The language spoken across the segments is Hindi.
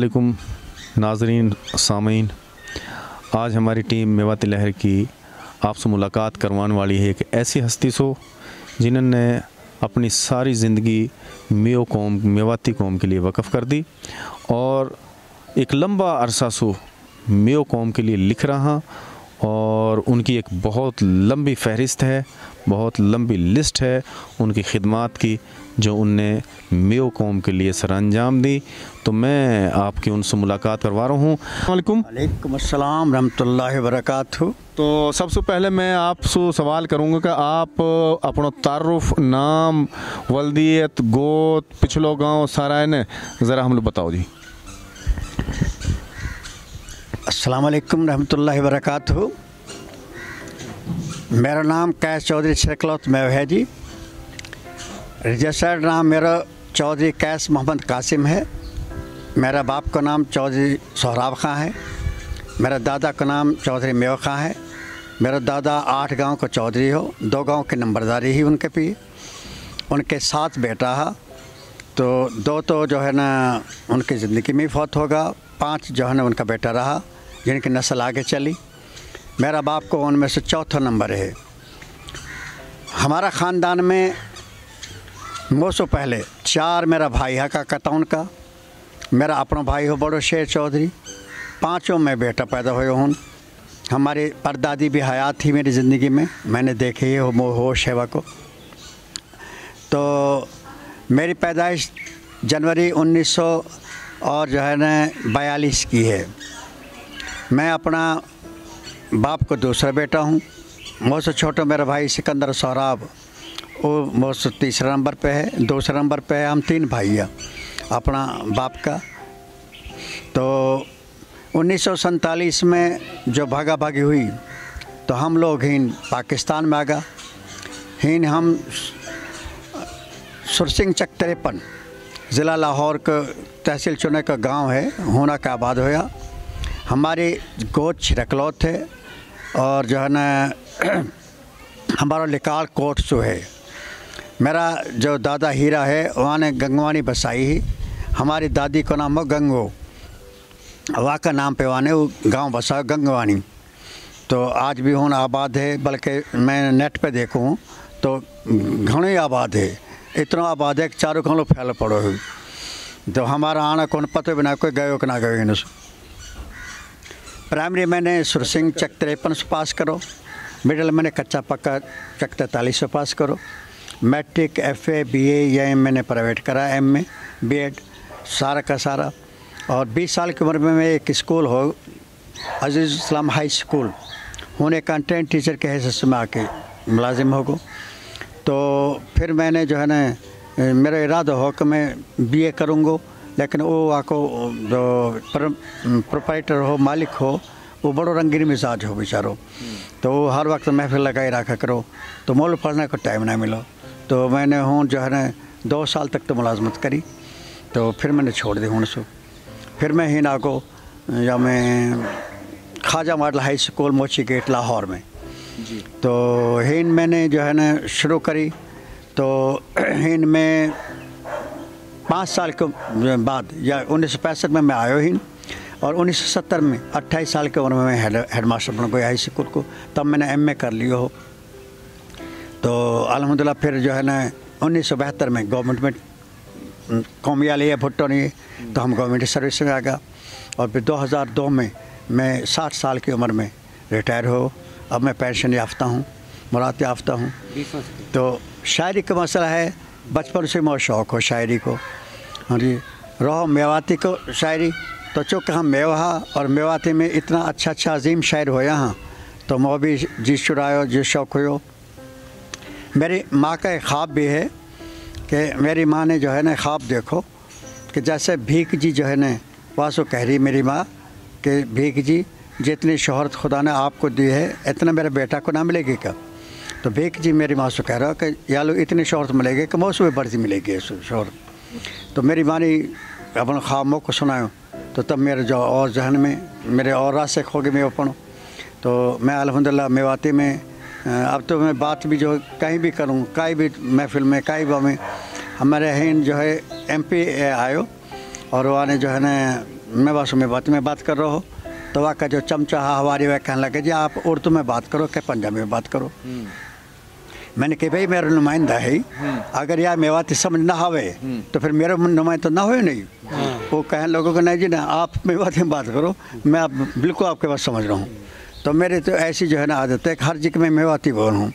असलकुम नाजरीन, सामीन। आज हमारी टीम मेवाती लहर की आपसे मुलाकात करवाने वाली है एक ऐसी हस्ती सो, जिन्होंने अपनी सारी ज़िंदगी मेो कौम, मेवाती कौम के लिए वक़फ़ कर दी और एक लंबा अरसा सो मेो कौम के लिए लिख रहा और उनकी एक बहुत लंबी फहरिस्त है, बहुत लंबी लिस्ट है उनकी खिदमत की। जो उनने मेो कौम के लिए सर अंजाम दी। तो मैं आपकी उनसे मुलाकात करवा रहा हूँ। वालेकुम। वालेकुम अस्सलाम रहमतुल्लाहि तो सबसे पहले मैं आपसे सवाल करूँगा कि आप अपना तारुफ नाम वल्दियत गोत पिछलो गाँव सारा ने ज़रा हम लोग बताओ जी। अस्सलाम वालेकुम रहमतुल्लाहि वबरकातुहू। मेरा नाम कैश चौधरी शेखलौत मेव है जी। रजिस्टर्ड नाम मेरा चौधरी कैस मोहम्मद कासिम है। मेरा बाप का नाम चौधरी सोहराब खां है। मेरा दादा का नाम चौधरी मेव खां है। मेरा दादा आठ गाँव का चौधरी हो, दो गाँव की नंबरदारी ही उनके पी। उनके सात बेटा है। तो दो तो जो है ना, उनकी ज़िंदगी में फौत होगा। पाँच जो है ना, उनका बेटा रहा, जिनकी नस्ल आगे चली। मेरा बाप को उनमें से चौथा नंबर है। हमारा ख़ानदान में मुझसे पहले, चार मेरा भाई है का कतौन का। मेरा अपना भाई हो बड़ो शेर चौधरी। पाँचों में बेटा पैदा हुए हूँ हमारी परदादी भी हयात थी मेरी ज़िंदगी में। मैंने देखे ही हो हो शेवा को। तो मेरी पैदाइश जनवरी 1900 और जो है ना, बयालीस की है। मैं अपना बाप को दूसरा बेटा हूँ। मुझसे छोटा मेरा भाई सिकंदर सौराब। वो तीसरा नंबर पे है, दूसरा नंबर पे है, हम तीन हैं, अपना बाप का। तो उन्नीस में जो भागा भागी हुई तो हम लोग ही पाकिस्तान में आ गए। हिन हम सुरसिंह चक तिरपन, ज़िला लाहौर का तहसील चुने का गाँव है, होना का आबाद होया। हमारी गोद छिरकलौत है, और जो है ना, हमारा लिकाल कोट जो है मेरा जो दादा हीरा है, वहाँ ने गंगवानी बसाई ही। हमारी दादी को नाम हो गंगो। वहाँ का नाम पे वहाँ ने वो गाँव बसा, गंगवानी। तो आज भी हूँ, आबाद है, बल्कि मैं नेट पे देखूँ तो घणे आबाद है। इतना आबाद है कि चारों खानों फैल पड़ो है। तो हमारा आना कौन पते बिना कोई गयो कि ना गयो इन प्राइमरी मैंने सुरसिंह चक तिरपन पास करो। मिडिल मैंने कच्चा पक्का चक तैतालीस पास करो। Matric F A B A या एम मैंने प्राइवेट करा एम में बी एड सारा का सारा। और 20 साल की उम्र में मैं एक स्कूल हो, अज़ीज़ इस्लाम हाई स्कूल होने कंटेंट टीचर के हैसियत में आके मुलाजिम हो तो फिर मैंने जो है ना, मेरा इरादा हो कि मैं बी ए करूँगा, लेकिन वो आको जो प्रोपाइटर हो, मालिक हो, वो बड़ो रंगीन मिजाज हो बेचारो। तो हर वक्त महफिल लगाई रखा करो। तो मोल पढ़ने को टाइम ना मिलो। तो मैंने हूँ जो है ना दो साल तक तो मुलाजमत करी तो फिर मैंने छोड़ दी हूँ सो। फिर मैं ही ना को या मैं Khaja model high school Mochi gate Lahore में। जी। तो हिन मैंने जो है ना शुरू करी तो हिन में पाँच साल के बाद या उन्नीस सौ पैंसठ में मैं आयो ही और 1970 में 28 साल की उम्र में मैं हेड हेड मास्टर बन गया हाई स्कूल को तब मैंने एमए कर लियो। हो तो अलहमदिल्ला फिर जो है ना, उन्नीस सौ बहत्तर में गवर्नमेंट में कौमिया लिया भुट्टो नहीं तो हम गवर्नमेंट सर्विस में आ गया। और फिर 2002 में मैं 60 साल की उम्र में रिटायर हो, अब मैं पेंशन याफ्ता हूँ, मुराद याफ्ता हूँ। तो शायरी का मसला है, बचपन से बहुत शौक़ हो शायरी को। हाँ जी रहो मेवाती को शायरी तो चूँकि हम मेवा और मेवाती में इतना अच्छा अच्छा अजीम शायर हो यहाँ तो मैं भी जी चुरायो जी शौक़ हो मेरी माँ का एक ख्वाब भी है कि मेरी माँ ने जो है ना, ख्वाब देखो कि जैसे भीख जी जो है ना, वासो कह रही मेरी माँ कि भीख जी, जितनी शोहरत खुदा ने आपको दी है, इतना मेरे बेटा को ना मिलेगी क्या? तो भीख जी मेरी माँ से कह रहा कि या लो, इतनी शोहरत मिलेगी कि मौसम बढ़ती मिलेगी शोहरत। तो मेरी माँ ने अपने ख्वाबों को सुनायो। तो तब मेरे जो और जहन में, मेरे और रास्ते खो गए मैं पढ़ूँ तो मैं अलहमदिल्ला मेवाती में अब तो मैं बात भी जो कहीं भी करूँ कहीं भी महफिल में कहीं भी में हमारे हिंद जो है एम पी आयो और वहाँ ने जो है ना मेवा से मेवाती में बात कर रहा हो। तो वहाँ का जो चमचा हा हमारी वह कहने लगे जी आप उर्दू में बात करो क्या पंजाबी में बात करो? मैंने कहा भाई मेरा नुमाइंदा है। अगर यार मेवाती समझ ना आवे तो फिर मेरा नुमाइंदा तो ना हो नहीं। वो कहने लोगों को नहीं जी ना आप मेवाती में बात करो मैं आप बिल्कुल आपके पास समझ रहा हूँ। तो मेरी तो ऐसी जो है ना आदत है कि हर जिक में मेवाती बोल हूँ।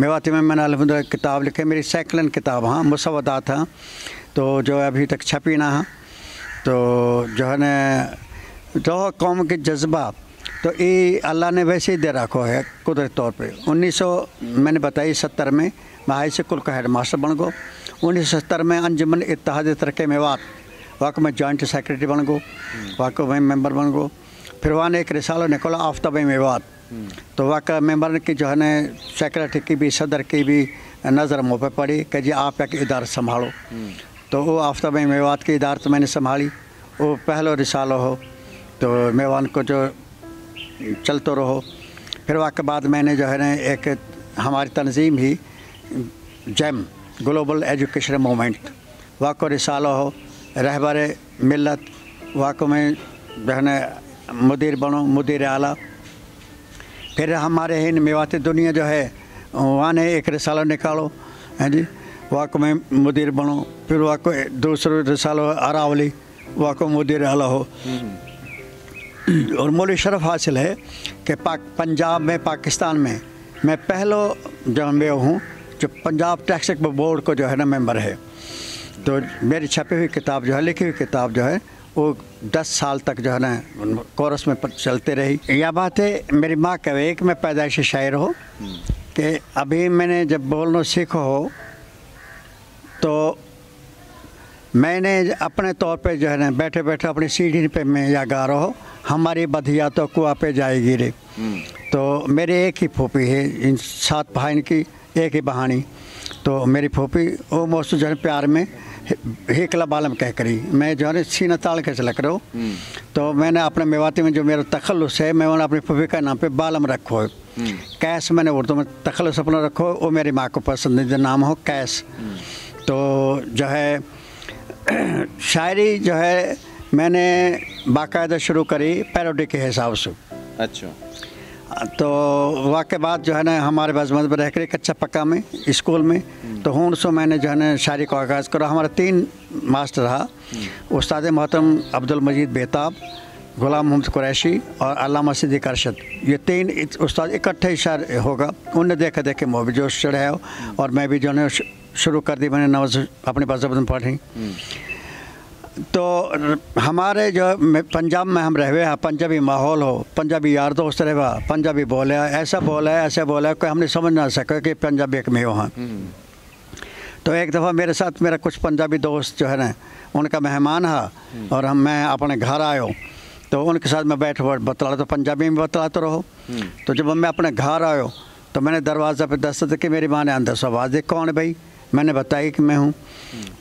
मेवाती में मैंने अलहमद किताब लिखे मेरी सैकलन किताब हाँ मुसवदात हाँ। तो जो अभी तक छपी ना हाँ। तो जो है न जो कौम के जज्बा तो ये अल्लाह ने वैसे ही दे रखो है कुदरत तौर पे। 1900 मैंने बताई सत्तर में, मैं हाई स्कूल का हेड मास्टर बन गो उन्नीस सौ सत्तर में अंजुमन इतिहाद तरक् मेवात वाक में जॉइंट सेक्रेटरी बन गो वाक में मेंबर बन गो फिर वहाँ ने एक रिसालो निकला, आफ्ताब मेवात तो वाक मेंबर की जो है ना सेक्रेटरी की भी, सदर की भी नज़र मुँह पर पड़ी कि जी आप एक इदारा संभालो। तो वो आफ्ताब मेवात की इदारत तो मैंने संभाली। वो पहलो रिसालो हो तो मेवान को जो चलते रहो। फिर वहाँ के बाद मैंने जो है ना, एक हमारी तंजीम ही, जैम, ग्लोबल एजुकेशन मोमेंट। वहाँ को रिसालो हो, रहबर मिलत वहाँ में जो है ना मुदीर बनो मुदीर आला। फिर हमारे ही मेवाती दुनिया जो है वहाँ ने एक रिसालो निकालो हैं जी? वहाँ को मैं मुदीर बनो फिर वहाँ को दूसरा रिसालो अरावली वहाँ को मुदीर आला हो। और मौली शरफ हासिल है कि पाक पंजाब में पाकिस्तान में मैं पहलो जो मैं हूँ जो पंजाब टैक्स बोर्ड को जो है ना मेंबर है। तो मेरी छपी हुई किताब जो है लिखी हुई किताब जो है वो दस साल तक जो है ना, कोरस में चलते रही। यह बात है, मेरी माँ कहे, एक मैं पैदाइशी शायर हो, कि अभी मैंने जब बोलना सीखो हो तो मैंने अपने तौर पे जो है ना बैठे बैठे अपनी सीढ़ी पे मैं या गा रहा हमारी बधिया तो कुआ पे जाएगी रे। तो मेरे एक ही फूफी है, इन सात भाई की एक ही बहानी। तो मेरी फूफी, वो मौसू जो है प्यार में हेकला बालम कह करी। मैं जो है सीना ताल के चलक रहा हूँ। तो मैंने अपने मेवाती में जो मेरा तखलुस है, मैं उन्होंने अपने फूफी का नाम पे बालम रखो है। कैश मैंने उर्दू में तखलुस अपना रखो वो मेरी माँ को पसंदीदा नाम हो कैश तो जो है, शायरी जो है, मैंने बाकायदा शुरू करी पैरोडी के हिसाब से। अच्छा। तो वाक़ बाद जो है ना, हमारे बजमत में रह कर कच्चा पक्का में, स्कूल में तो हूँ सो मैंने जो है ना, शायरी का आगाज़ करा। हमारा तीन मास्टर रहा। उस्ताद मोहतरम अब्दुल मजीद बेताब, गुलाम मोहम्मद कुरैशी और अलामा सिद्दीक अरशद। ये तीन उस्ताद इकट्ठे ही होगा। उनने देखा, देखे मोह भी जोश चढ़ाया और मैं भी जो है शुरू कर दी। मैंने नवज अपने में पढ़ी। तो हमारे जो पंजाब में हम रहे हैं पंजाबी माहौल हो पंजाबी यार दोस्त रहे पंजाबी बोले ऐसा बोला है ऐसा बोला है कि हमने समझ ना सके कि पंजाबी एक में हो। तो एक दफ़ा मेरे साथ मेरा कुछ पंजाबी दोस्त जो है ना उनका मेहमान है और हम मैं अपने घर आयो तो उनके साथ मैं बैठ बतला तो पंजाबी में बतलाते रहो। तो जब मैं अपने घर आयो तो मैंने दरवाज़ा पे दस्तक कि मेरी माँ ने अंदर से आवाज़ दी कौन है भाई? मैंने बताई कि मैं हूँ।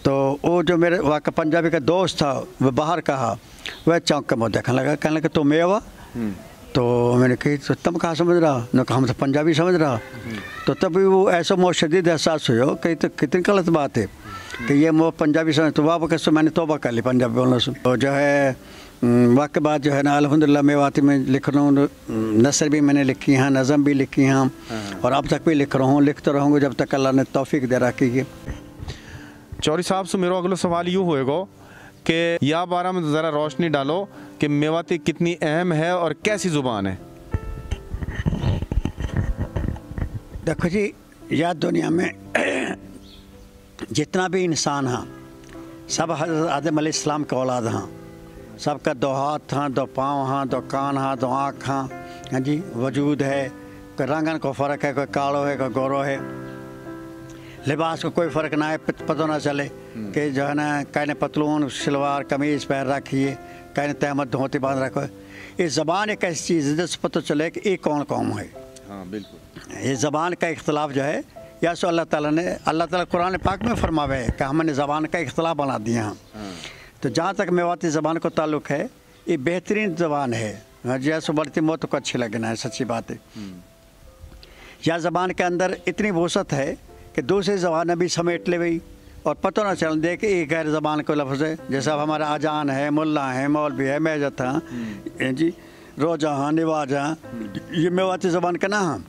तो वो जो मेरे वहाँ का पंजाबी का दोस्त था वह बाहर कहा वह चौंक के मुँह देखने लगा कहने लगा तो मैं हुआ तो मैंने कही तो तुम कहाँ समझ रहा? न कहा हम तो पंजाबी समझ रहा। तो तभी वो ऐसा मोह शदीद एहसास हुआ कही तो कितनी गलत बात है कि ये मोह पंजाबी समझ तो वाह कैसे मैंने तोबा कर ली पंजाबी बोलना से। तो जो है वाक़ बाद जो है ना अलहमदिल्ला मेवाती में लिख रहा हूँ नसर भी मैंने लिखी हैं नज़म भी लिखी हैं और अब तक भी लिख रहा हूँ लिखते रहूँगा जब तक अल्लाह ने तोफ़ी दे रखी है। चौरी साहब से मेरा अगला सवाल यूँ होएगा कि या बारे में ज़रा रोशनी डालो कि मेवाती कितनी अहम है और कैसी ज़ुबान है। देखो जी यह दुनिया में जितना भी इंसान हाँ सब हज़रत आदम अलैहिस्सलाम के औलाद हाँ सबका दो हाथ हाँ दो पाँव हाँ दो कान हाँ दो आँख हाँ। हाँ जी वजूद है कोई रंगन को फ़र्क है कोई कालो है कोई गोरो है। लिबास को कोई फ़र्क ना है पता ना चले कि जो है ना कहीं ने पतलून शलवार कमीज़ पहन रखी है कहीं ने तहमत धोती बाँध रखो है। ये ज़बान एक ऐसी चीज़ है जिससे पता चले कि ये कौन कौम है। हाँ बिल्कुल। ये ज़बान का इख्तलाफ जो है या सो अल्लाह ताला ने अल्लाह ताला कुरान पाक में फरमावे है कि हमने ज़बान का इख्तलाफ बना दिया। हम तो जहाँ तक मेवाती ज़बान को ताल्लुक़ है ये बेहतरीन ज़बान है। जैसे बढ़ती मौत को अच्छी लगना है सच्ची बात है। यह ज़बान के अंदर इतनी वसत है कि दूसरी ज़बान भी समेट ले गई और पता ना चल दे कि एक गैर ज़बान को लफ्ज़ है। जैसे अब हमारा अजान है मुल्ला है मौलवी है मेजत हाँ। जी रोजा हाँ नवाज़ हाँ। ये मेवाती ज़बान का ना हम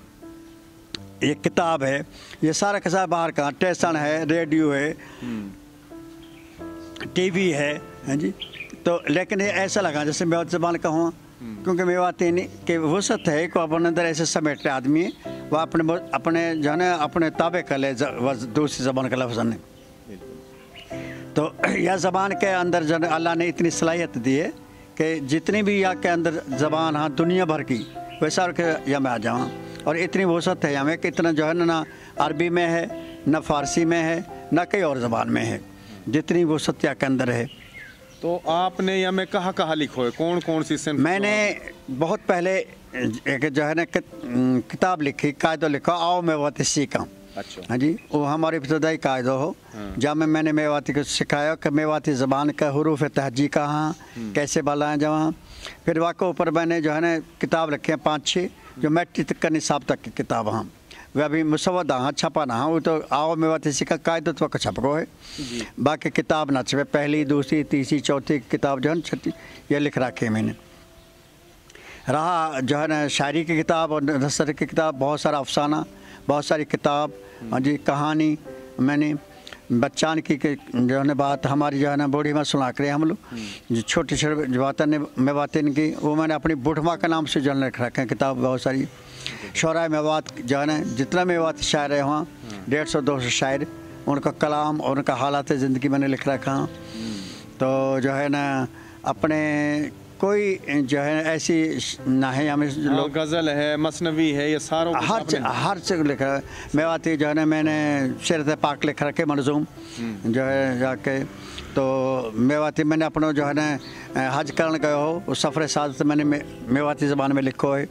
ये किताब है ये सारा का सारा बाहर का टेसन है रेडियो है। टीवी है। हैं जी। तो लेकिन ये ऐसा लगा जैसे मेवाती ज़बान का हुआ क्योंकि मेवाती नहीं कि वसत है को अपने अंदर ऐसे समेटे आदमी वह अपने अपने जो है ना अपने ताबे कर ले दूसरी ज़बान का लफ्ज़ नहीं तो यह ज़बान के अंदर जो है अल्लाह ने इतनी सलाहियत दी है कि जितनी भी यहाँ के अंदर ज़बान हाँ दुनिया भर की वैसा के यहाँ में आ जाऊँ। और इतनी वसत है यहाँ में कि इतना जो है ना ना अरबी में है न फ़ारसी में है न कई और ज़बान में है। जितनी वो सत्या के अंदर है। तो आपने या में कहाँ कहाँ लिखो है? कौन कौन सी सिंफ मैंने बहुत पहले एक जो है ना कित- किताब लिखी कायदो लिखा आओ मैं सीखा अच्छा। हाँ जी वो हमारी इब्तदाई कायदा हो। जहाँ में मैंने मेवाती को सिखाया कि मेवाती ज़बान का हरूफ तहजी कहाँ कैसे बनाएँ जहाँ फिर वाक़ ऊपर मैंने जो है ना किताब रखे हैं पाँच छः जो मैट्रिक तक का निसाब तक की किताब हाँ अभी मुसवदा हाँ छपा ना हाँ वो तो आओ मेवाती सीखा कायदो तो का छप गो है बाकी किताब ना छपे पहली दूसरी तीसरी चौथी किताब जो है ना छठी ये लिख रखी है मैंने रहा जो है ना शायरी की किताब और नसर की किताब बहुत सारा अफसाना बहुत सारी किताब हाँ जी कहानी मैंने बच्चान की की जो है ना बात हमारी जो है ना बूढ़ी में सुना करे हम लोग जो छोटी छोटी जो बातें ने बातें की वो मैंने अपनी बुढ़मा के नाम से जो है लिख रखे हैं किताब बहुत सारी शरा मेवात जो है ना जितना मेवात शायर है वहाँ डेढ़ सौ दो सौ शायर उनका कलाम और उनका हालात ज़िंदगी मैंने लिख रखा तो जो है ना अपने कोई जो है ऐसी ना है हमें लोग लोग गज़ल है मसनवी है ये सारों हर च- हर चीज़ लिखा है। मेवाती जो है ना मैंने शरत पाक लिख रखे मनजूम जो है जाके तो मेवाती मैंने अपना जो है ना हज करण गए हो उस सफ़र साथ मैंने मे, मेवाती ज़बान में लिखो है।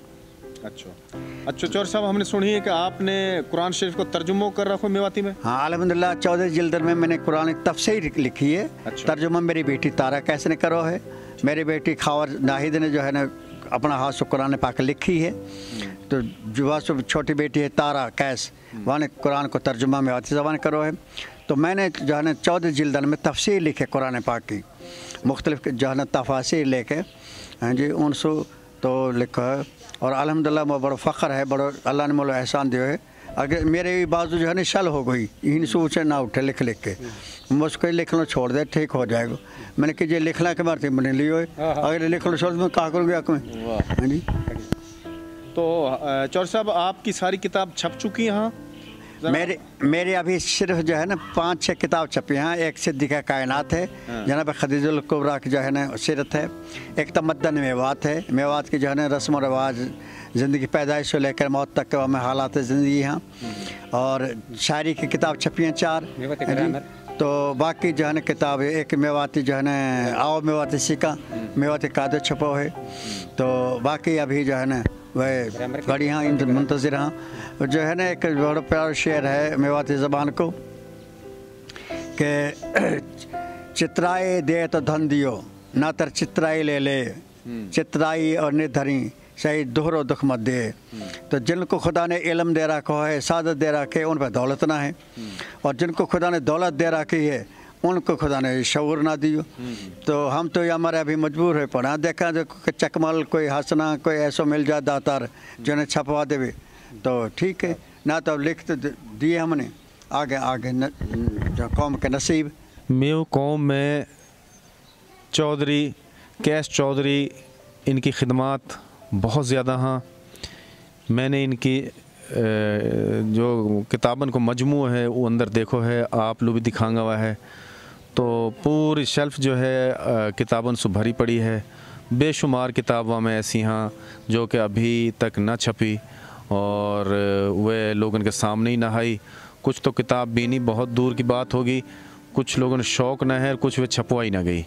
अच्छा। अच्छा चौर साहब हमने सुनी है कि आपने कुरान शरीफ को तर्जुमो कर रखो मेवाती में? हाँ अलहमदिल्ला चौदह जिल्द में मैंने कुरान तफसीर लिखी है। अच्छा। तर्जुमा मेरी बेटी तारा कैसे ने करो है। मेरी बेटी खावर नाहिद ने जो है ना अपना हाथ से कुरान पाक लिखी है। तो जुवा से छोटी बेटी है तारा कैस वहाँ ने कुरान को तर्जुमा में आती ज़बान करो है। तो मैंने जो है ना चौदह जिल्दन में तफसीर लिखे कुरान पाक की। मुख्तलिफ़ जो है ना तफासिर लेके। हाँ जी उनसे तो लिखा है और अलहमदिल्ला मैं बड़ा फ़ख्र है बड़ो अल्लाह ने मोलो एहसान दिया है। अगर मेरे भी बाजू जो है ना शल हो गई इन सोच ना उठे लिख लिख के। मुझको लिखना छोड़ दे ठीक हो जाएगा। मैंने कि ये लिखना के बारे मैंने लियो है अगर लिखना छोड़ दे मैं कहा करूँगी आप में? हाँ जी। तो चौर साहब आपकी सारी किताब छप चुकी है मेरे मेरे अभी सिर्फ़ जो है ना पाँच छह किताब छपी हैं। एक सिद्दीका कायनात है जनाब खदीजुल कुबरा की जो है ना सीरत है। एक तमद्दन मेवात है। मेवात की जो है ना रस्म व रवाज ज़िंदगी पैदाइश से लेकर मौत तक के में हालात ज़िंदगी हैं। और शायरी की किताब छपी हैं चार। हाँ। तो बाकी जो है ना किताब एक मेवाती जो है ना आओ मेवाती सीखा। मेवाती कादर छपो है। तो बाकी अभी जो है ना वह बड़ी हाँ मुंतजर हाँ। जो है ना एक बड़ा प्यार शेर है मेवाती ज़बान को कि चित्राए दे तो धन दियो ना तर चित्राई ले ले। चित्राई और निधरी सही दोहरो दुख मत दे। तो जिनको खुदा ने इलम दे रखा है सादत दे रखे उन पर दौलत ना है। और जिनको खुदा ने दौलत दे रखी है उनको खुदा ने शऊर ना दियो। तो हम तो हमारे अभी मजबूर है पड़ा देखा जो चकमल कोई हंसना कोई ऐसा मिल जाए दातार जो छपवा देवे। तो ठीक है ना तो लिख तो दिए हमने। आगे आगे न, जो कौम के नसीब। मेव कौम में चौधरी कैश चौधरी इनकी खिदमत बहुत ज़्यादा हाँ। मैंने इनकी जो किताबन को मजमू है वो अंदर देखो है आप लोग भी दिखांगा हुआ है। तो पूरी शेल्फ जो है किताबन से भरी पड़ी है। बेशुमार किताबों में ऐसी हाँ जो कि अभी तक न छपी और वे लोगों के सामने ही ना आई। कुछ तो किताब नहीं बहुत दूर की बात होगी, कुछ लोगों ने शौक़ न है और कुछ वे छपवाई ना गई।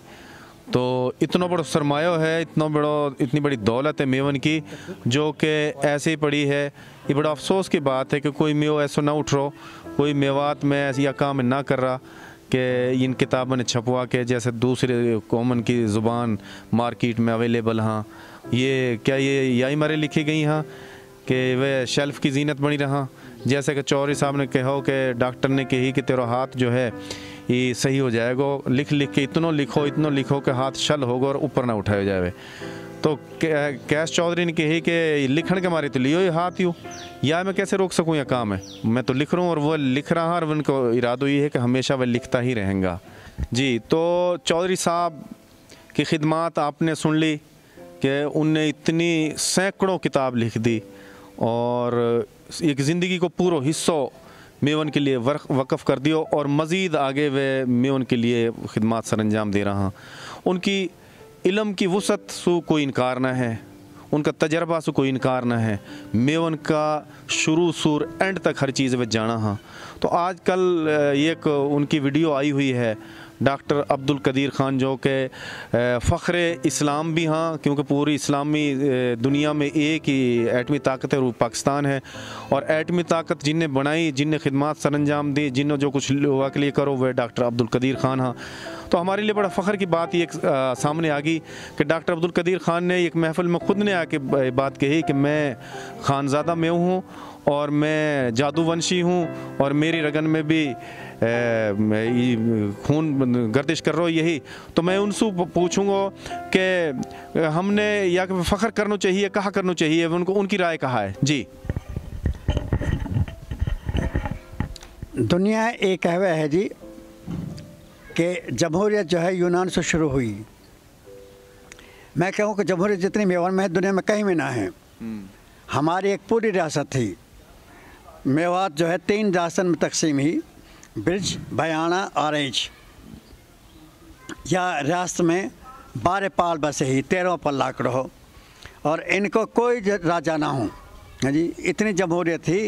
तो इतना बड़ा सरमाया है, इतना बड़ा, इतनी बड़ी दौलत है मेवन की, जो कि ऐसे ही पड़ी है। ये बड़ा अफसोस की बात है कि कोई मेव ऐसा ना उठ रहा कोई मेवात में ऐसी काम ना कर रहा। कि इन किताबों ने छपवा के जैसे दूसरे कॉमन की ज़ुबान मार्केट में अवेलेबल हाँ। ये क्या ये यही मारे लिखी गई हाँ कि वह शेल्फ की जीनत बनी रहा। जैसे कि चौधरी साहब ने कहो कि डॉक्टर ने कही कि तेरा हाथ जो है, ये सही हो जाएगा लिख लिख के इतनो लिखो इतनो लिखो कि हाथ शल होगा और ऊपर ना उठाया जाए। तो कैश चौधरी ने कही कि लिखण के मारे तो लियो ये हाथ यू। या मैं कैसे रोक सकूँ यह काम है? मैं तो लिख रहा हूँ और वो लिख रहा है और उनको इरादो ये है कि हमेशा वह लिखता ही रहेगा। जी तो चौधरी साहब की खिदमत आपने सुन ली कि उनने इतनी सैकड़ों किताब लिख दी और एक ज़िंदगी को पूरा हिस्सों मेवन के लिए वक़फ़ कर दियो और मज़ीद आगे वे मेवन के लिए खिदमत सर अंजाम दे रहा उनकी इलम की वसत सो कोई इनकार ना है, उनका तजर्बा से कोई इनकार ना है। मेवन का शुरू, सुर, एंड तक हर चीज़ में जाना हाँ। तो आज कल एक उनकी वीडियो आई हुई है, डॉक्टर अब्दुल कदीर ख़ान जो कि फ़ख्र इस्लाम भी हाँ क्योंकि पूरी इस्लामी दुनिया में एक ही एटमी ताकत है पाकिस्तान है। और एटमी ताकत जिनने बनाई, जिनने खिदमत सर अंजाम दी जिन्होंने जो कुछ लोगों के लिए करो वह डॉक्टर अब्दुल कदीर ख़ान हाँ। तो हमारे लिए बड़ा फ़ख्र की बात ये सामने आ गई कि डॉक्टर अब्दुल कदीर ख़ान ने एक महफ़िल में ख़ुद ने आके बात कही कि मैं खानज़ादा में हूँ और मैं जादूवंशी हूँ और मेरी रगन में भी खून गर्दिश कर रहा यही। तो मैं उनसे पूछूँगा कि हमने या फ़ख्र करना चाहिए, कहा करना चाहिए उनको, उनकी राय कहा है? जी। दुनिया एक कहवा है जी कि जमहूरियत जो है यूनान से शुरू हुई। मैं कहूँ कि जमहूरियत जितनी मेवाड़ में है दुनिया में कहीं भी ना है। हम्म। हमारी एक पूरी रियासत थी। मेवात जो है तीन रियासत में तकसीम ही ब्रिज बयाना ऑरेंज या रियासत में बारह पाल बसे ही तेरह पर लाकड़ हो और इनको कोई राजा ना हो। हाँ जी इतनी जमहूरियत थी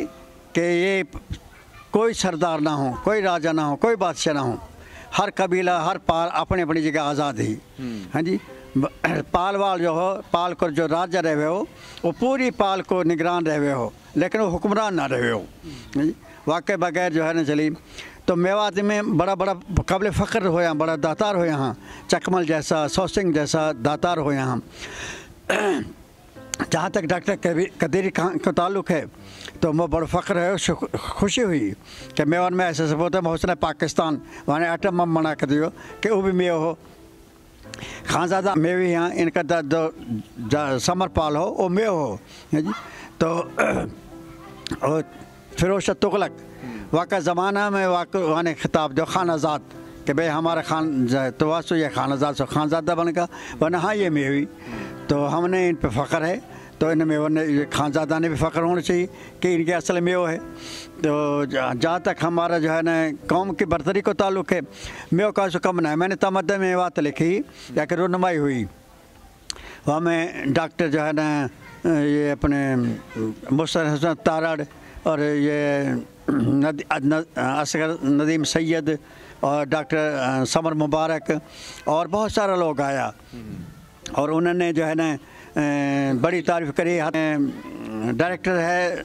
कि ये कोई सरदार ना हो कोई राजा ना हो कोई बादशाह ना हो। हर कबीला हर पाल अपनी अपनी जगह आज़ाद ही। हम्म। हाँ जी? पालवाल जो हो पाल को जो राजा रहे हो वो पूरी पाल को निगरान रहे हो लेकिन वो हुक्मरान ना रहे हो। हाँ वाकई बगैर जो है ना चली तो मेवात में बड़ा बड़ा कबल फ़ख्र हो यहाँ बड़ा दातार हो यहाँ चकमल जैसा सोसिंग जैसा दातार हो यहाँ। जहाँ तक डॉक्टर कदीरी खान का ताल्लुक़ है तो वो बड़ा फ़ख्र है खुशी हुई कि मेवान में ऐसे सब होता है बहुत पाकिस्तान वहाँ आटम मम मना कर दियो कि वो भी मेव हो। खानजादा मेवी यहाँ, इनका जो समर पाल हो, वो मेव हो। जी? तो और फिरोज तुगलक वाक़ ज़माना में वाक़ वाने खिताब दो खान आज़ाद कि भाई हमारा खान तो वास्तु ये खान आज़ाद सो खानजादा बन गया, वरना हाँ ये मेवी तो हमने इन पर फ़ख्र है तो इन मेवन खानजादा ने भी फ़ख्र होना चाहिए कि इनके असल मेव है। तो जहाँ तक हमारा जो है ना कौम की बरतरी को ताल्लुक़ है मेव का सो कम ना है। मैंने तमद में बात लिखी या कि रुनमाई हुई। वहाँ में डॉक्टर जो है ना ये अपने मुस्तर हसन तारड़ और ये नद, असगर नदीम सैयद और डॉक्टर समर मुबारक और बहुत सारा लोग आया। और उन्होंने जो है ना बड़ी तारीफ़ करी। डायरेक्टर है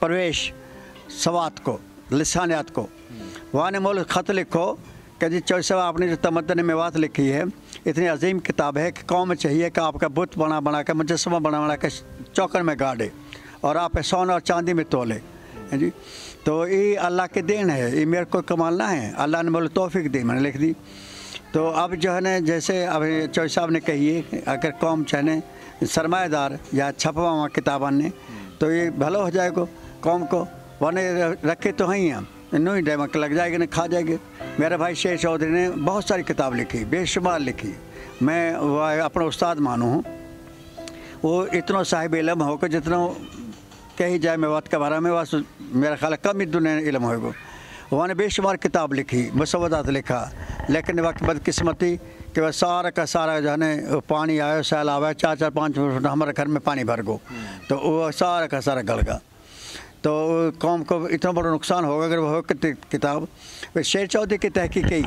प्रवेश सवात को, लिसानियात को। वहाँ ने मोल ख़त लिखो कि जी चौस साहब, आपने जो तमदन में बात लिखी है, इतनी अजीम किताब है कि कौम चाहिए कि आपका बुत बना बना के, मुजस्मा बना बना के चौकन में गाड़े और आप सोन और चांदी में तोले। जी? तो ये अल्लाह के देन है, ये मेरे को कमाल ना है। अल्लाह ने बोले तोफ़ी दी, मैंने लिख दी। तो अब जो है ना, जैसे अभी चौधरी साहब ने कही अगर कौम चाहे सरमाएदार या छपवा वहाँ किताबा ने। तो ये भलो हो जाएगा, कौम को। वरना रखे तो हैं हम। इन्हों ही डैमक लग जाएगी ना खा जाएँगे। मेरे भाई शेर चौधरी ने बहुत सारी किताब लिखी, बेशुमार लिखी। मैं वह अपना उस्ताद मानू हूँ। वो इतना साहिब इलम होकर जितना कही जाए मैं बात के बारे में बस मेरा ख्याल कम ही दुनिया इलम होगा उन्होंने बेशुमार किताब लिखी मुसवदात लिखा। लेकिन वक्त बदकिस्मती कि वह सारा का सारा जो है पानी आया सैल आया चार चार, पाँच फुट हमारे घर में पानी भर गो। तो वो सारा का सारा गल गया। तो कौम को इतना बड़ा नुकसान होगा अगर वह किताब शेर चौधरी की तहकीक की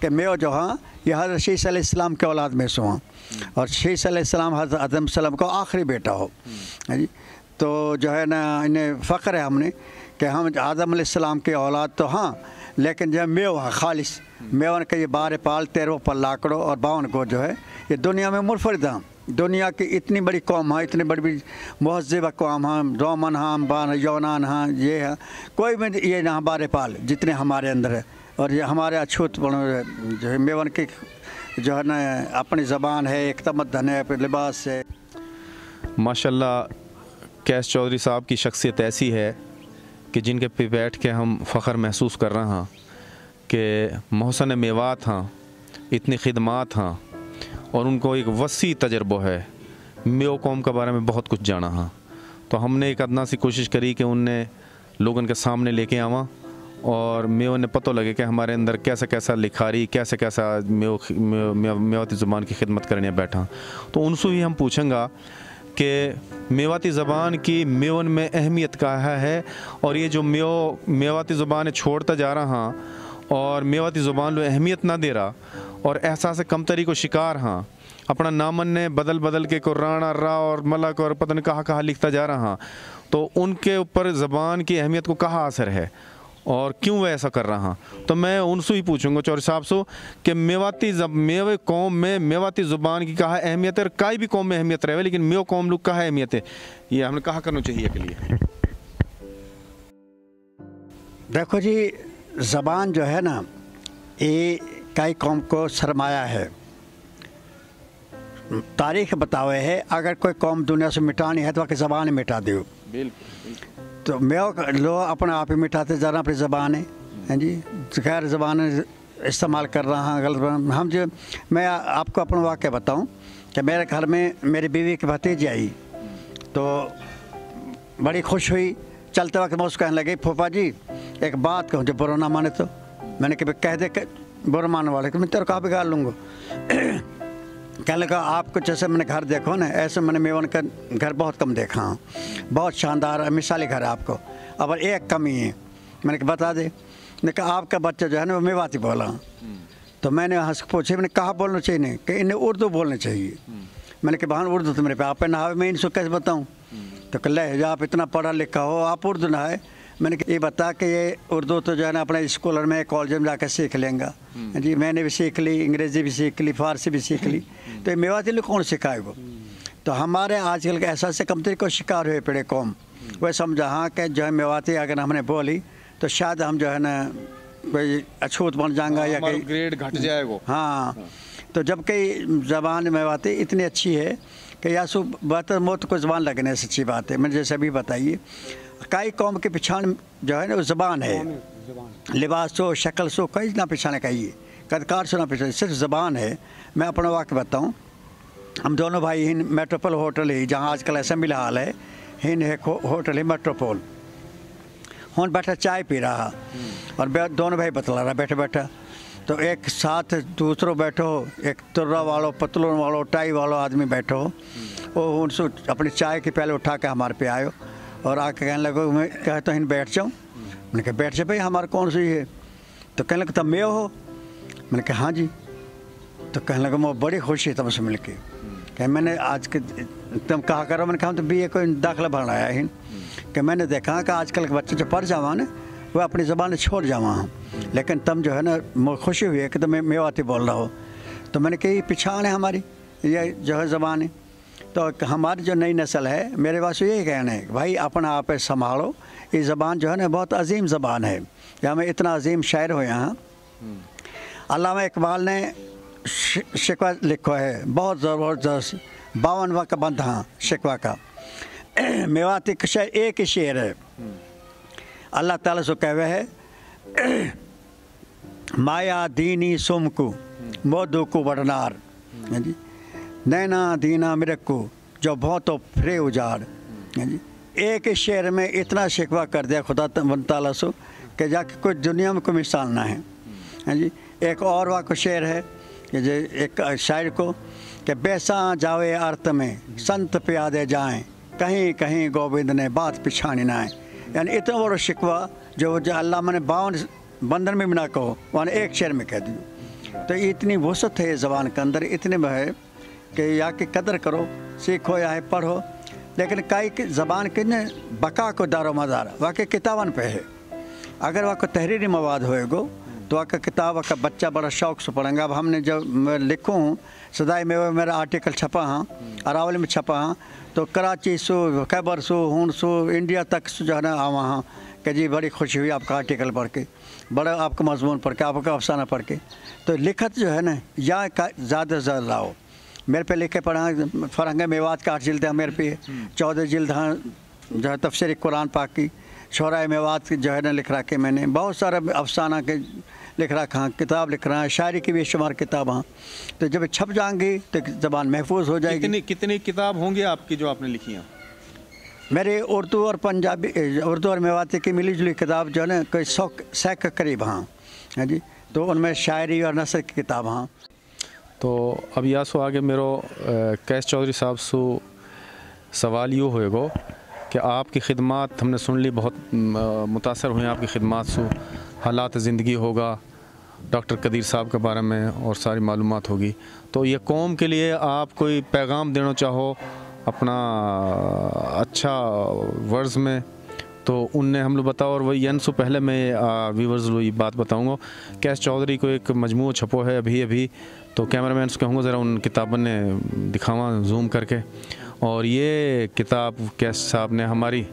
कि मैं जो हाँ ये हज़रत शीस इस्लाम के औलाद में से हूँ। और शीस इस्लाम हज़रत आदम सलम को आखिरी बेटा हो। जी? तो जो है ना, इन्हें फ़ख्र है हमने कि हम आदम सलाम के औलाद तो हाँ लेकिन जो मेव है, खालिश। मेवन के ये बारह पाल तेरह पर लाकड़ों और बावन को जो है, ये दुनिया में मुनफरद हम दुनिया की इतनी बड़ी कौम है, इतनी बड़ी महजब कौम है, रोमन हम बान यौनान हाँ ये है। कोई भी ये ना बारह पाल, जितने हमारे अंदर है। और ये हमारे अछूत जो है, मेवन की जो है ना, अपनी ज़बान है, एक तमदन है लिबास है। माशाल्लाह कैश चौधरी साहब की शख्सियत ऐसी है कि जिनके पे बैठ के हम फ़ख्र महसूस कर रहे हैं कि मोहसन मेवात हाँ इतनी खिदमात हाँ और उनको एक वसी तजर्बा है। मेो कौम के बारे में बहुत कुछ जाना हाँ। तो हमने एक अदना सी कोशिश करी कि उनने लोगों के सामने लेके आवा और मेव ने पता लगे कि हमारे अंदर कैसा कैसा लिखारी, कैसे कैसा मेव मेवाती ज़ुबान की खिदमत करने बैठा। तो उनसे ही हम पूछेंगे कि मेवाती ज़बान की मेवन में अहमियत का है और ये जो मेव, मेवाती ज़ुबान छोड़ता जा रहा हाँ और मेवाती ज़ुबान लो अहमियत ना दे रहा और एहसास कमतरी को शिकार हाँ। अपना नामन ने बदल बदल के कुरान रा और मलक और पतन कहाँ कहाँ लिखता जा रहा। तो उनके ऊपर ज़बान की अहमियत को कहाँ असर है? और क्यों वह ऐसा कर रहा? तो मैं उनसे ही पूछूँगा चौधरी साहब से कि मेवाती जब मेवे कौम में मेवाती ज़ुबान की कहा अहमियत है और काई भी कौम में अहमियत रहे लेकिन मेव कौम लोग कहा अहमियत है? ये हमने कहा करना चाहिए के लिए। देखो जी ज़बान जो है ना ये कई कौम को सरमाया है। तारीख बतावे है अगर कोई कौम दुनिया से मिटानी है तो वह ज़बान मिटा दो तो मैं लो अपने आप ही मिठाते जा रहा अपनी ज़बान, है हैं जी? खैर ज़बान इस्तेमाल कर रहा हूँ, गलत हम जो मैं आपको अपना वाक्य बताऊँ कि मेरे घर में मेरी बीवी की भतीजी आई तो बड़ी खुश हुई। चलते वक्त मैं उसको कहने लगी, फूफा जी, एक बात कहूँ, जो बुरा ना माने तो। मैंने कभी कह दे बुरा मानने वाले तो मैं तेरे कहा बिगाड़ लूँगा। कहने लगा आपको जैसे मैंने घर देखो ना, ऐसे मैंने मेवन का घर बहुत कम देखा हूँ। बहुत शानदार है मिसाली घर है आपको। अब एक कमी है। मैंने कहा, बता दे। ने कहा, आपका बच्चा जो है ना, वो मेवाती बोला। तो मैंने हंस पूछे, मैंने कहा बोलना चाहिए नहीं कि इन्हें उर्दू बोलना चाहिए। मैंने कहा, बहन, उर्दू तो मेरे पे आप नहावे मैं इनको कैसे बताऊँ? तो कल आप इतना पढ़ा लिखा हो, आप उर्दू नहाए मैंने ये बता कि ये उर्दू तो जो है ना अपने स्कूल में कॉलेज में जाकर सीख लेंगे। हम्म। जी मैंने भी सीख ली अंग्रेज़ी भी सीख ली फारसी भी सीख ली। हम्म। तो ये मेवाती लोग कौन सिखाए वो? तो हमारे आजकल के ऐसा से कमतरी को शिकार हुए पड़े कौम। हम्म। वह समझा हाँ कि जो है मेवाती अगर हमने बोली तो शायद हम जो है ना कोई अछूत बन जाएँगा या कहीं ग्रेड घट जाएगा हाँ। तो जब कई ज़बान मेवाती इतनी अच्छी है कि यासु बेहतर मौत को ज़बान लगने से अच्छी बात है। मैंने जैसे अभी बताइए कई कौम के पिछाण जो है ना वो ज़बान है। लिबास हो शक्ल सो कई ना पिछाने कहिए कदकार से ना पिछाने सिर्फ़ ज़बान है। मैं अपना वाक्य बताऊँ। हम दोनों भाई हिंद मेट्रोपोल होटल ही जहाँ आजकल ऐसा मिला हाल है। हिंद एक होटल है मेट्रोपोल। हूँ बैठा चाय पी रहा। और दोनों भाई बतला रहा बैठे बैठा। तो एक साथ दूसरों बैठो एक तुर्रा वालों पतलों वालों टाई वालों आदमी बैठो। वो उनसे अपनी चाय की पहले उठा के हमारे पे आयो। और आके कहने लगो, मैं कहता इन बैठ जाऊँ? मैंने कहा, बैठ जाए भाई, हमारा कौन सी है? तो कहने लगे तब मैं हो? मैंने कहा हाँ जी। तो कहने लगा, मैं बड़ी खुशी है तुमसे मिल के कह, मैंने आज के, तुम कहा करो? मैंने कहा तो बी ए को दाखिला आया ही कि मैंने देखा कि आजकल के बच्चे जो पढ़ जावा ना वह अपनी ज़बान छोड़ जावा हूँ। लेकिन तुम जो है ना मुझे खुशी हुई है कि तुम मेवाती बोल रहा हो। तो मैंने कही पिछाड़ है हमारी, ये जो है ज़बान है। तो हमारी जो नई नस्ल है, मेरे पास यही कहना है भाई अपना आप संभालो। ये ज़बान जो है ना, बहुत अजीम ज़बान है। या में इतना अजीम शायर हो यहाँ। अलामा इकबाल ने शिकवा लिखो है, बहुत ज़बरदस्त बावनवा का बंद हाँ शिकवा का। मेवाती शेर एक ही शेर है। अल्लाह ताला से कहवे है, माया दीनी सुमकु मोदू को बड़नार जी। नैना दीना मिरक्कू जो बहुत फिरे उजाड़। जी। एक ही शेर में इतना शिकवा कर दिया खुदा ताला सो, कि जाके कोई दुनिया में कोई मिसाल ना है। हैं जी। एक और वाक शेर है, कि जो एक शायर को, कि बैसा जावे अर्थ में, संत प्यादे जाएँ, कहीं कहीं गोविंद ने बात पिछानी ना है। यानी इतना बड़ा शिकवा, जो जो अल्लाह मैंने बावन बंधन में भी ना कहो वहाँ एक शेर में कह दियो। तो इतनी वसत है ज़बान के अंदर, इतने में है कि या की कदर करो, सीखो या पढ़ो। लेकिन कई ज़बान के न बका को दारो मदार वाकई किताबन पे है। अगर वहाँ को तहरीरी मवाद होएगो तो वहाँ का किताब का बच्चा बड़ा शौक से पढ़ेंगे। अब हमने जब मैं लिखूँ, सदाई में मेरा आर्टिकल छपा हाँ अरावली में छपा हाँ तो कराची सो, खैबर सो, हून सो, इंडिया तक सो जो है ना वहाँ कि जी बड़ी खुशी हुई आपका आर्टिकल पढ़ के। बड़ा आपका मजमून पढ़ के, आपका अफसाना पढ़ के। तो लिखत जो है ना, या ज़्यादा से ज़्यादा लाओ। मेरे पे लिखे पढ़ा फरंग मेवात का आठ जिल्द है मेरे पे। चौदह जिल्द हैं जो है तफसर कुरान पाक की। शरा मेवात जो है ना लिख रखे मैंने। बहुत सारा अफसाना के लिख रखा हाँ किताब लिख रहा है शायरी की बेशुमार किताब हाँ। तो जब छप जाएँगी तो ज़बान महफूज हो जाएगी। कितनी कितनी किताब होंगी आपकी जो आपने लिखी हैं? मेरे उर्दू और पंजाबी उर्दू और मेवाती की मिली जुली किताब जो है ना कोई सौ सै के करीब हाँ। हाँ जी तो उनमें शायरी और नसर की किताब हाँ। तो अब या सो आगे मेरो कैश चौधरी साहब सो सवाल यूँ होएगो कि आपकी खिदमत हमने सुन ली, बहुत मुतासर हुए आपकी खिदमत से हालात ज़िंदगी होगा, डॉक्टर कदीर साहब के बारे में और सारी मालूम होगी। तो ये कौम के लिए आप कोई पैगाम देना चाहो अपना अच्छा वर्ज़ में तो उनने हम लोग बताओ और वही यन से पहले मैं व्यूवर्स ये बात बताऊँगा। कैश चौधरी को एक मजमू छपो है अभी अभी तो कैमरा से कहूँगा, ज़रा उन किताबों ने दिखावा जूम करके। और ये किताब कैश साहब ने हमारी,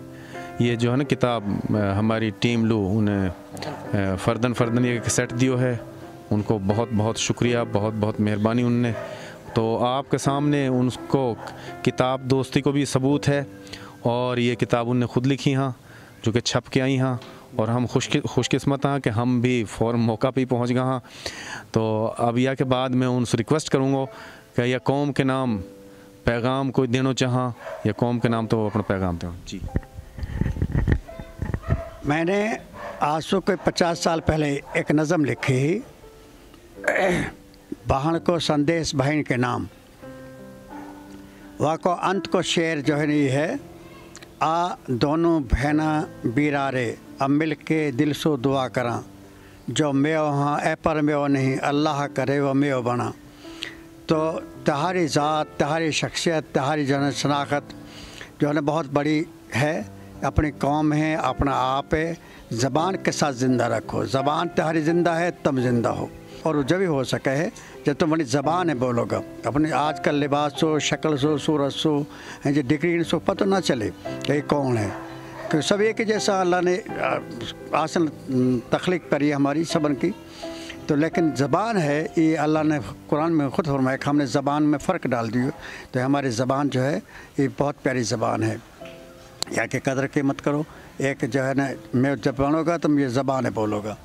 ये जो है ना किताब, हमारी टीम लू, उन्हें फ़र्दन फ़र्दन, ये सेट दियो है। उनको बहुत बहुत शुक्रिया, बहुत बहुत मेहरबानी उनने। तो आपके सामने उनको किताब दोस्ती को भी सबूत है। और ये किताब उनने ख़ुद लिखी हाँ जो कि छप के आई हाँ। और हम खुश खुशकस्मत हाँ कि हम भी फ़ौर मौका पे पहुँच गए हाँ। तो अब यह के बाद मैं उनसे रिक्वेस्ट करूँगा कि यह कौम के नाम पैगाम कोई देना चाह, या कौम के नाम तो अपना पैगाम दो। जी। मैंने आज से कोई पचास साल पहले एक नज़म लिखी। बहन को संदेश, बहन के नाम। वह को अंत को शेर जो है नहीं है। आ दोनों बहना बीरारे। अब मिल के दिल सो दुआ करा। जो मेव हाँ ए पर मेव नहीं, अल्लाह करे वो मेव बना। तो तहारी ज़ात, तहारी शख्सियत, तहारी जन शनाख्त, जो है बहुत बड़ी है, अपनी कौम है, अपना आप है, ज़बान के साथ ज़िंदा रखो। ज़बान तुम्हारी ज़िंदा है, तब ज़िंदा हो। और जब भी हो सके है, जब तुम अपनी ज़बान है बोलोगा। अपने आज कल लिबास हो शक्ल सो, सूरत सो जो, डिग्री सो, पता ना चले कि कौन है। क्योंकि सब एक ही जैसा अल्लाह ने आसन तख्लीक करी है हमारी सबन की। तो लेकिन ज़बान है, ये अल्लाह ने कुरान में ख़ुद फरमाया कि हमने ज़बान में फ़र्क डाल दिया। तो हमारी ज़बान जो है, ये बहुत प्यारी ज़बान है। या कि कदर की मत करो। एक जो है ना, मैं जब बनोगा तुम ये ज़बान बोलोगा।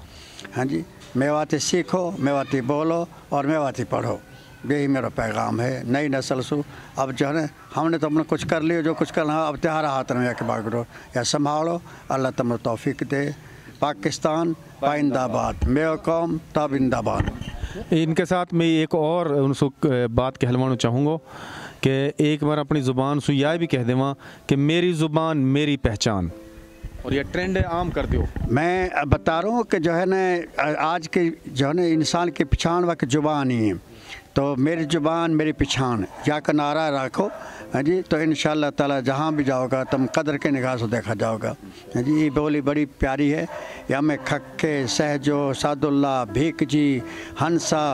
हाँ जी? मेवाती सीखो, मेवाती बोलो और मेवाती पढ़ो। यही मेरा पैगाम है। नई नस्ल सु। अब जो है ना हमने तो अपने कुछ कर लिया जो कुछ करना अब त्योहारा हाथ में जाके बागड़ो या संभालो। अल्लाह तुम तोफ़ी दे। पाकिस्तान पाइंदाबाद। मेरा कौम ताबिंदाबाद इनके साथ मैं एक और उनसे बात कहलवाना चाहूँगा कि एक बार अपनी ज़ुबान से यह भी कह देवा कि मेरी ज़ुबान मेरी पहचान। और ये ट्रेंड है आम कर दो मैं बता रहा हूँ कि जो है ना आज के जो है ना इंसान की पहचान वक्त ज़ुबान ही है। तो मेरी ज़ुबान मेरी पहचान या का नारा रखो। हाँ जी तो इन ताला जहाँ भी जाओगा, तुम कदर के निगाह से देखा जाओगा। हाँ जी, ये बोली बड़ी प्यारी है। या मैं खक्के, सहजो, सादुल्ला, भीख जी, हंसा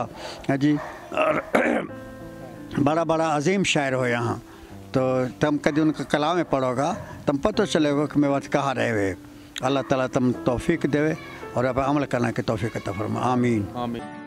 हाँ जी, और बड़ा बड़ा अजीम शायर हो यहाँ। तो तुम कभी उनका कला में पढ़ोगा, तुम पता चलेगा कि मैं बात कहाँ रहे हुए अल्लाह ताला तुम तौफीक देवे, और अब अमल करना की तोफ़ी तफरमा आमीन। आमीन।